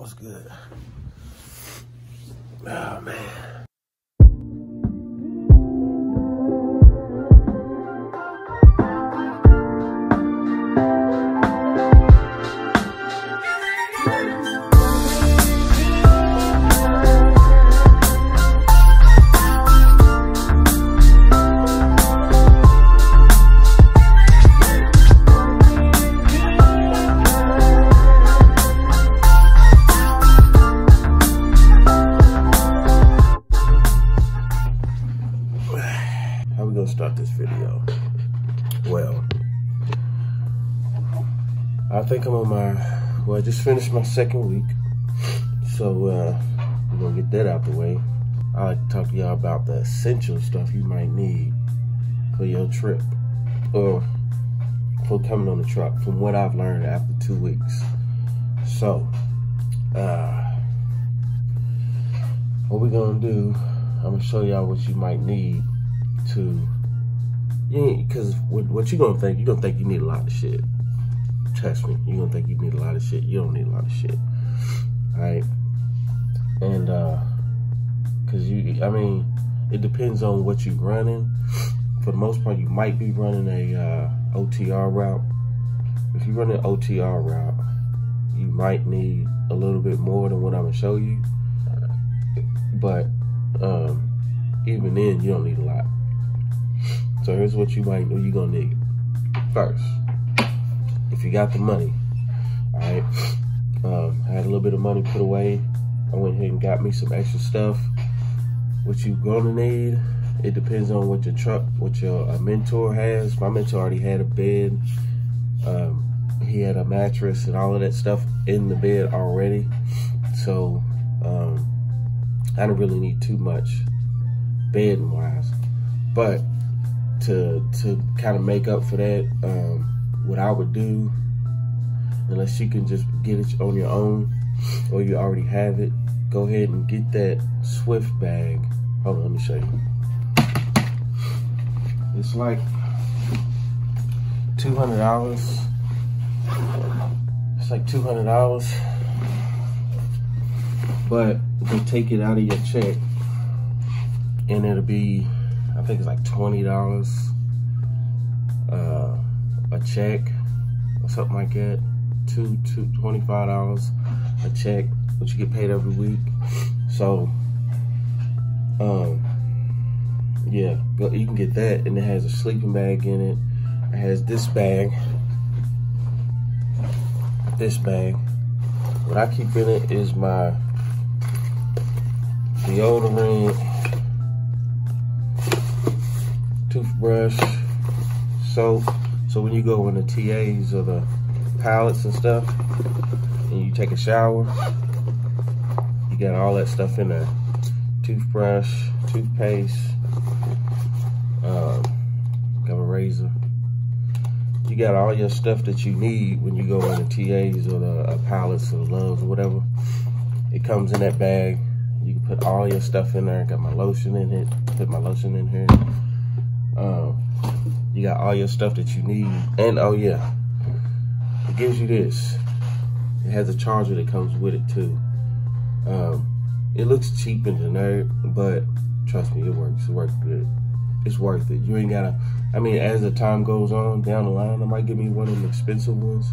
What's good? Oh man. Start this video? Well, I think I'm on my, well, I just finished my second week. So, uh, we're gonna get that out the way. I like to talk to y'all about the essential stuff you might need for your trip or for coming on the truck from what I've learned after two weeks. So, uh, what we're gonna do, I'm gonna show y'all what you might need to because what, what you gonna think? You're gonna think you need a lot of shit. Trust me you're gonna think you need a lot of shit. You don't need a lot of shit. All right and uh because you i mean it depends on what you're running. For the most part you might be running a uh, otr route. If you're running an otr route you might need a little bit more than what i'm gonna show you. But um even then you don't need a lot so here's what you might know you're gonna need. First, if you got the money, all right. Um, I had a little bit of money put away. I went ahead and got me some extra stuff. What you gonna need? It depends on what your truck, what your uh, mentor has. My mentor already had a bed. Um, he had a mattress and all of that stuff in the bed already. So um, I didn't really need too much bedding wise, but to to kind of make up for that, um, what I would do, unless you can just get it on your own or you already have it, go ahead and get that Swift bag. Hold on, let me show you. It's like two hundred dollars. It's like two hundred dollars, but they take it out of your check, and it'll be I think it's like twenty dollars uh, a check or something like that. Two, two, twenty-five dollars a check, which you get paid every week. So, um, yeah, you can get that, and it has a sleeping bag in it. It has this bag, this bag. What I keep in it is my deodorant toothbrush, soap. So when you go in the TAs or the Pilots and stuff, and you take a shower, you got all that stuff in there. Toothbrush, toothpaste, um, got a razor. You got all your stuff that you need when you go in the TAs or the uh, Pilots or the loves or whatever. It comes in that bag. You can put all your stuff in there. Got my lotion in it. Put my lotion in here. Um, you got all your stuff that you need. And oh yeah, it gives you this. It has a charger that comes with it too. Um, it looks cheap and generic, but trust me, it works. It works good. It's worth it. You ain't gotta, I mean, as the time goes on down the line, I might give me one of the expensive ones.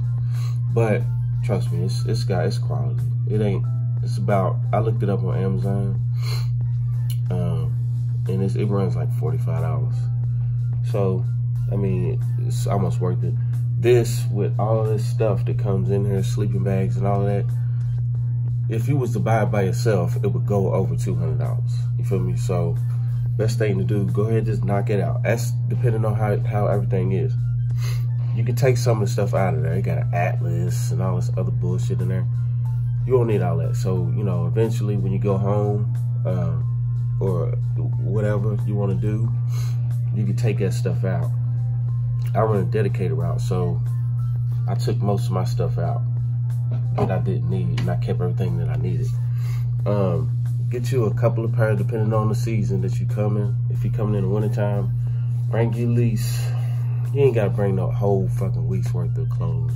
But trust me, it's it's got it's quality. It ain't, it's about, I looked it up on Amazon. Um, and it's, it runs like $45. So, I mean, it's almost worth it. This, with all this stuff that comes in here, sleeping bags and all that, if you was to buy it by yourself, it would go over $200. You feel me? So, best thing to do, go ahead and just knock it out. That's depending on how, how everything is. You can take some of the stuff out of there. You got an atlas and all this other bullshit in there. You don't need all that. So, you know, eventually when you go home, um, or whatever you want to do, you can take that stuff out. I run a dedicated route, so I took most of my stuff out that I didn't need, and I kept everything that I needed. Um, get you a couple of pairs, depending on the season that you come in. If you're coming in the wintertime, bring you at least, you ain't gotta bring no whole fucking week's worth of clothes.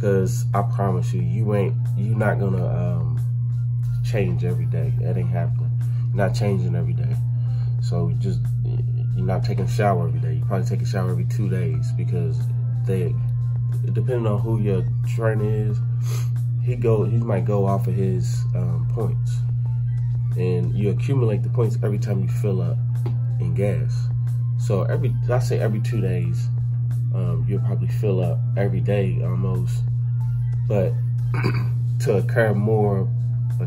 Cause I promise you, you ain't you not gonna um, change every day. That ain't happening. You're not changing every day. So just you're not taking a shower every day. You probably take a shower every two days because they depending on who your trainer is, he go he might go off of his um, points, and you accumulate the points every time you fill up in gas. So every I say every two days, um, you'll probably fill up every day almost, but to occur more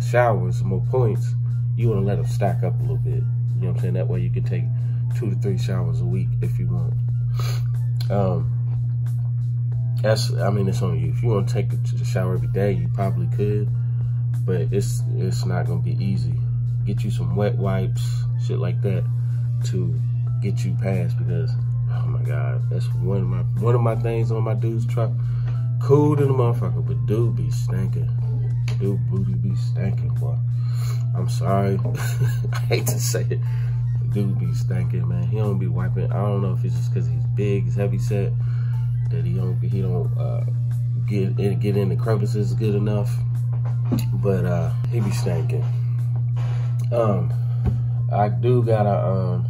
showers, more points, you want to let them stack up a little bit. You know what I'm saying? That way you can take two to three showers a week if you want. Um, that's I mean it's on you. If you want to take a shower every day, you probably could, but it's it's not gonna be easy. Get you some wet wipes, shit like that, to get you past because oh my god, that's one of my one of my things on my dude's truck. Cool to the motherfucker, but dude be stinking. Dude booty be stinking, boy. I'm sorry. I hate to say it. Dude be stinking, man. He don't be wiping. I don't know if it's just because he's big, he's heavy set that he don't he don't uh, get in, get in the crevices good enough. But uh, he be stinking. Um, I do gotta um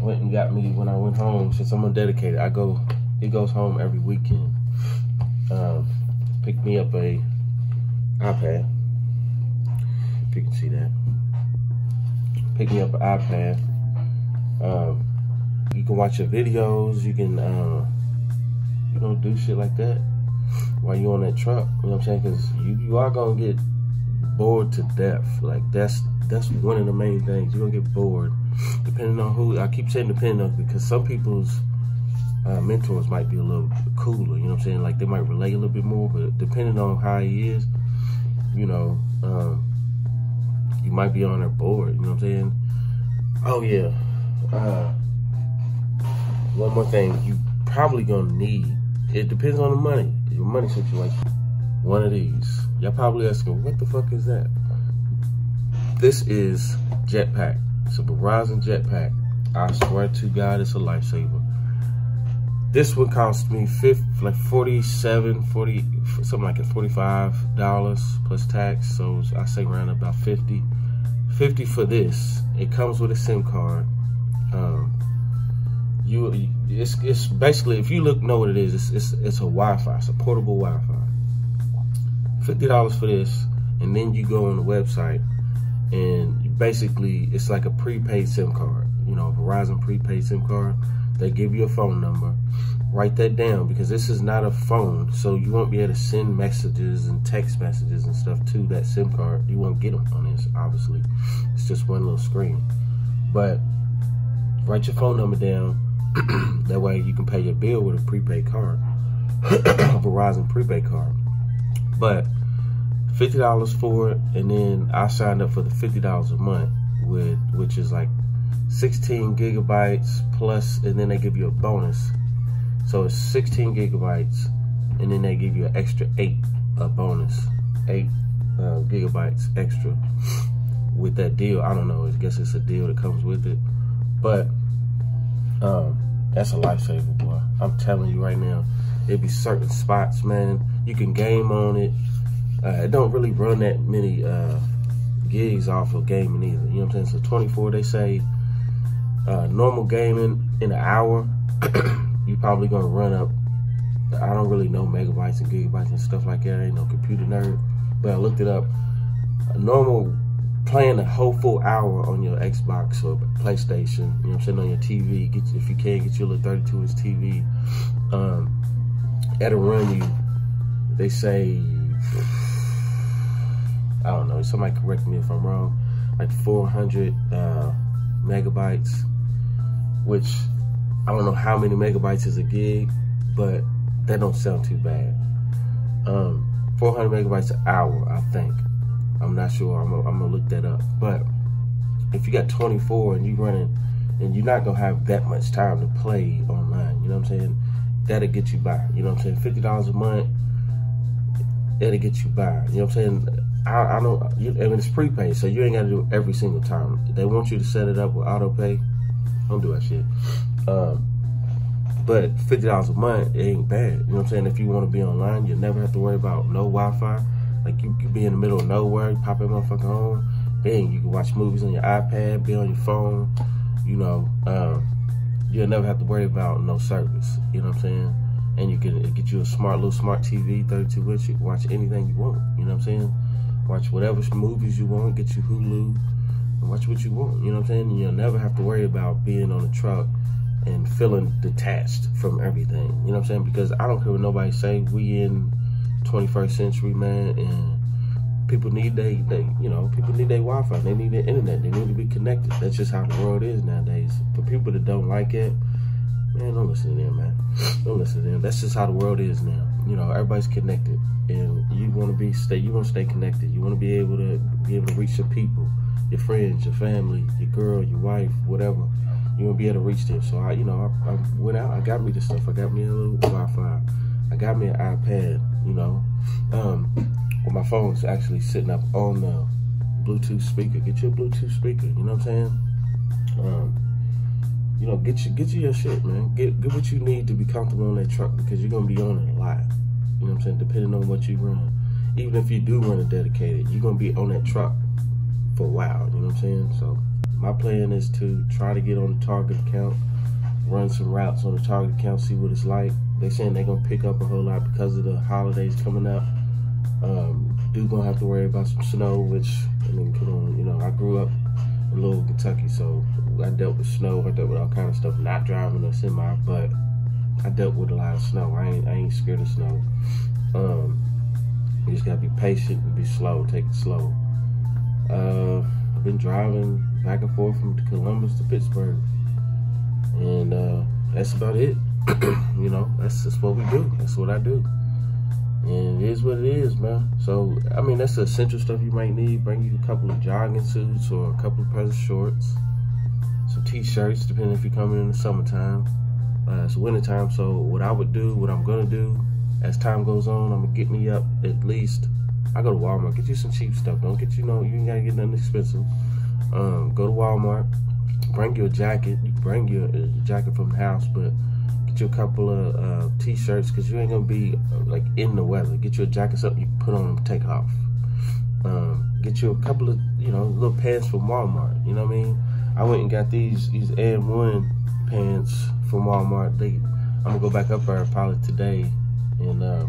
went and got me when I went home since I'm undedicated. I go he goes home every weekend. Um, pick me up a iPad. If you can see that. Pick me up an iPad. Um, you can watch your videos. You can uh, you know, do shit like that while you're on that truck. You know what I'm saying? Because you, you are gonna get bored to death. Like that's that's one of the main things. You're gonna get bored, depending on who. I keep saying depending on because some people's uh, mentors might be a little cooler. You know what I'm saying? Like they might relate a little bit more, but depending on how he is, you know, um, you might be on there board. You know what I'm saying? Oh yeah. Uh, one more thing you probably gonna need it depends on the money, your money situation. One of these. Y'all probably asking, what the fuck is that? This is Jetpack. It's a Verizon Jetpack. I swear to God, it's a lifesaver. This would cost me 50, like 47, 40, something like it, $45 plus tax. So I say around about 50. 50 for this. It comes with a SIM card. Um, you it's it's basically if you look know what it is it's it's, it's a Wi-Fi it's a portable Wi-Fi fifty dollars for this and then you go on the website and basically it's like a prepaid SIM card you know Verizon prepaid SIM card they give you a phone number write that down because this is not a phone so you won't be able to send messages and text messages and stuff to that SIM card you won't get them on this obviously it's just one little screen but write your phone number down that way you can pay your bill with a prepaid card, Verizon prepaid card. But fifty dollars for it, and then I signed up for the fifty dollars a month, with which is like sixteen gigabytes plus, and then they give you a bonus. So it's sixteen gigabytes, and then they give you an extra eight, a bonus, eight uh, gigabytes extra with that deal. I don't know. I guess it's a deal that comes with it, but um, that's a lifesaver, boy. I'm telling you right now. It'd be certain spots, man. You can game on it. Uh, it don't really run that many uh, gigs off of gaming either. You know what I'm saying? So 24, they say uh, normal gaming in an hour, you probably gonna run up. I don't really know megabytes and gigabytes and stuff like that. I ain't no computer nerd, but I looked it up. A normal playing a whole full hour on your Xbox or PlayStation, you know, sitting on your TV, get if you can get your little 32 inch TV, um, at a run you, they say, I don't know, somebody correct me if I'm wrong, like 400 uh, megabytes, which I don't know how many megabytes is a gig, but that don't sound too bad. Um, 400 megabytes an hour, I think. I'm not sure. I'm gonna, look that up. But if you got 24 and you running, and you're not gonna have that much time to play online, you know what I'm saying? That'll get you by. You know what I'm saying? Fifty dollars a month, that'll get you by. You know what I'm saying? I, I don't. You, I mean, it's prepaid, so you ain't got to do it every single time. They want you to set it up with auto pay. Don't do that shit. Um, But fifty dollars a month, it ain't bad. You know what I'm saying? If you want to be online, you never have to worry about no Wi-Fi. Like you could be in the middle of nowhere, you pop that motherfucker on, bang, you can watch movies on your iPad, be on your phone. You know, um, you'll never have to worry about no service. You know what I'm saying? And you can get you a smart little smart TV, 32 inch. You can watch anything you want. You know what I'm saying? Watch whatever movies you want. Get you Hulu. Watch what you want. You know what I'm saying? And you'll never have to worry about being on a truck and feeling detached from everything. You know what I'm saying? Because I don't care what nobody say. We in 21st century, man, and people need they, they you know, people need their Wi-Fi. They need the internet. They need to be connected. That's just how the world is nowadays. For people that don't like it, man, don't listen to them, man. Don't listen to them. That's just how the world is now. You know, everybody's connected, and you want to be stay. You want to stay connected. You want to be able to be able to reach your people, your friends, your family, your girl, your wife, whatever you won't be able to reach them. So I, you know, I, I went out, I got me the stuff. I got me a little Wi-Fi. I got me an iPad, you know. Um, well, my phone's actually sitting up on the Bluetooth speaker. Get your Bluetooth speaker, you know what I'm saying? Um, you know, get you get you your shit, man. Get get what you need to be comfortable on that truck because you're gonna be on it a lot. You know what I'm saying? Depending on what you run. Even if you do run a dedicated, you're gonna be on that truck for a while, you know what I'm saying? So my plan is to try to get on the target account, run some routes on the target account, see what it's like. They saying they're gonna pick up a whole lot because of the holidays coming up. Um, do gonna have to worry about some snow, which I mean, come on, you know, I grew up in Louisville, Kentucky, so I dealt with snow. I dealt with all kind of stuff. Not driving a semi, but I dealt with a lot of snow. I ain't, I ain't scared of snow. Um, you just gotta be patient and be slow. Take it slow. Uh, I've been driving back and forth from Columbus to Pittsburgh. And uh, that's about it. you know, that's just what we do. That's what I do. And it is what it is, man. So, I mean, that's the essential stuff you might need. Bring you a couple of jogging suits or a couple of pairs of shorts. Some t-shirts, depending if you're coming in the summertime. Uh, it's wintertime, so what I would do, what I'm gonna do, as time goes on, I'm gonna get me up at least. I go to Walmart, get you some cheap stuff. Don't get you know you ain't gotta get nothing expensive. Um, go to Walmart, bring your jacket. You bring your, your jacket from the house, but get you a couple of uh, t-shirts because you ain't gonna be uh, like in the weather. Get you a jacket, something you put on and take off. Um, get you a couple of you know little pants from Walmart. You know what I mean? I went and got these these AND1 pants from Walmart. They I'm gonna go back up there probably today and uh,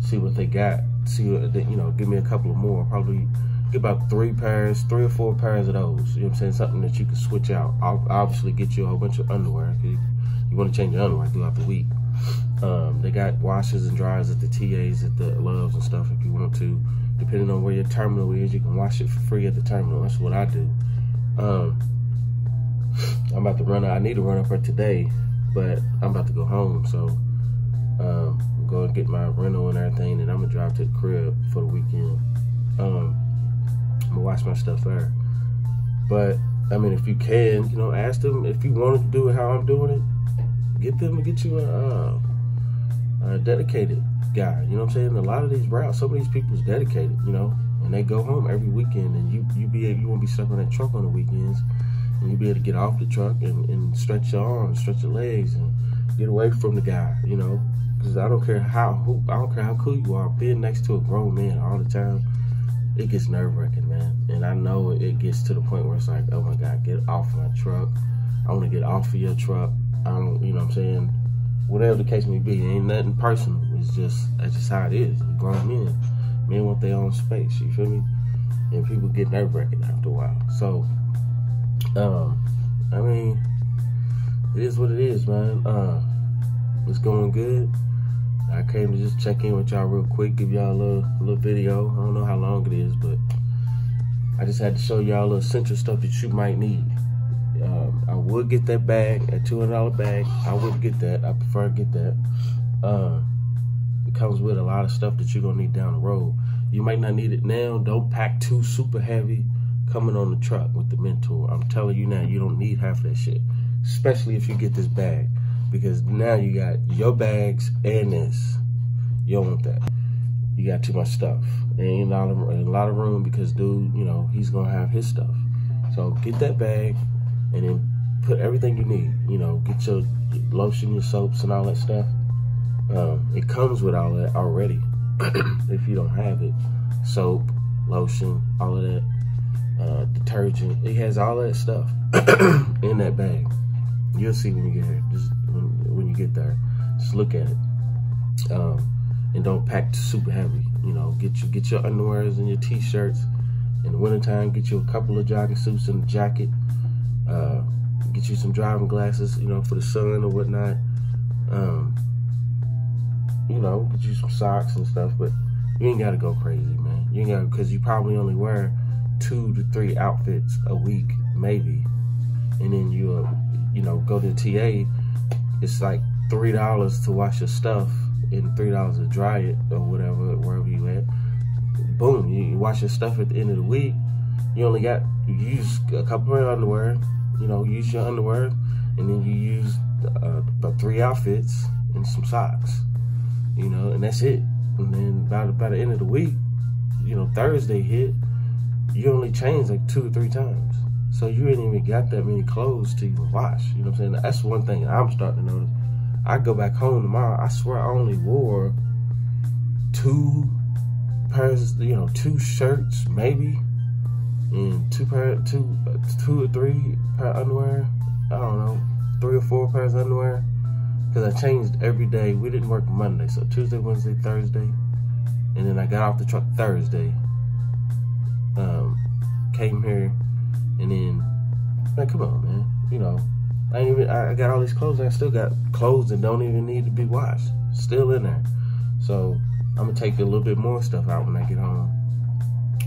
see what they got. See what they, you know, give me a couple of more. Probably get about three pairs, three or four pairs of those. You know what I'm saying? Something that you can switch out. I'll obviously get you a whole bunch of underwear. You, you want to change your underwear throughout the week. Um, they got washes and dryers at the TAs, at the Loves and stuff if you want to. Depending on where your terminal is, you can wash it for free at the terminal. That's what I do. Um, I'm about to run. I need to run up for today, but I'm about to go home. So um, I'm going to get my rental and everything, and I'm gonna drive to the crib for the weekend. Um, Watch my stuff there. But I mean, if you can, you know, ask them if you wanted to do it how I'm doing it. Get them to get you a, uh, a dedicated guy. You know what I'm saying? A lot of these routes, some of these people's dedicated. You know, and they go home every weekend, and you you be you won't be stuck on that truck on the weekends, and you be able to get off the truck and, and stretch your arms, stretch your legs, and get away from the guy. You know, because I don't care how who, I don't care how cool you are, being next to a grown man all the time it gets nerve wracking, man. And I know it gets to the point where it's like, oh my God, get off my truck. I want to get off of your truck. I don't, you know what I'm saying? Whatever the case may be, it ain't nothing personal. It's just, that's just how it is. Grown men. Men want their own space, you feel me? And people get nerve wracking after a while. So, um, I mean, it is what it is, man. Uh, it's going good. I came to just check in with y'all real quick, give y'all a little, little video. I don't know how long it is, but I just had to show y'all the essential stuff that you might need. Um, I would get that bag, a $200 bag. I would get that. I prefer to get that. Uh, it comes with a lot of stuff that you're going to need down the road. You might not need it now. Don't pack too super heavy coming on the truck with the Mentor. I'm telling you now, you don't need half that shit, especially if you get this bag because now you got your bags and this. You don't want that. You got too much stuff. There ain't a lot of, a lot of room because dude, you know, he's gonna have his stuff. So get that bag and then put everything you need. You know, get your lotion, your soaps, and all that stuff. Um, it comes with all that already. if you don't have it, soap, lotion, all of that, uh, detergent. It has all that stuff in that bag. You'll see when you get here. Just you get there, just look at it. Um, and don't pack super heavy. You know, get you get your underwears and your t-shirts. In the wintertime, get you a couple of jogging suits and a jacket. Uh, get you some driving glasses, you know, for the sun or whatnot. Um, you know, get you some socks and stuff, but you ain't gotta go crazy, man. You ain't gotta, cause you probably only wear two to three outfits a week, maybe. And then you, uh, you know, go to the TA, it's like $3 to wash your stuff and $3 to dry it or whatever, wherever you at. Boom, you, wash your stuff at the end of the week. You only got, you use a couple of underwear, you know, use your underwear, and then you use uh, about three outfits and some socks, you know, and that's it. And then by, by the end of the week, you know, Thursday hit, you only change like two or three times. So you ain't even got that many clothes to even wash. You know what I'm saying? That's one thing I'm starting to notice. I go back home tomorrow, I swear I only wore two pairs, you know, two shirts maybe, and two pair, two, two or three pair of underwear. I don't know, three or four pairs of underwear. Because I changed every day. We didn't work Monday, so Tuesday, Wednesday, Thursday. And then I got off the truck Thursday. Um, came here, and then, man, come on, man. You know, I ain't even, I got all these clothes. I still got clothes that don't even need to be washed. Still in there. So I'm gonna take a little bit more stuff out when I get home.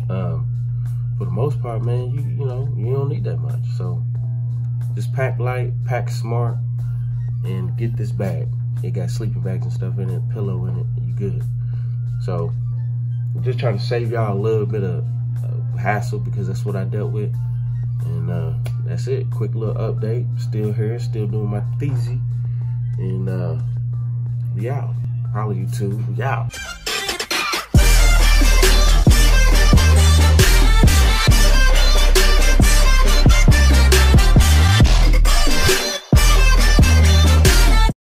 Um, for the most part, man, you you know, you don't need that much. So just pack light, pack smart, and get this bag. It got sleeping bags and stuff in it, pillow in it, you good. So just trying to save y'all a little bit of, of hassle because that's what I dealt with. And uh, that's it. Quick little update. Still here, still doing my thesis. And uh, we out. Holla you too. We out.